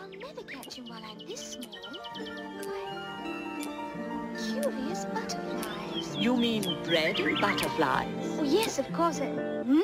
I'll never catch him while I'm this small. Why, curious butterflies. You mean bread and butterflies? Oh, yes, of course. Uh, hmm?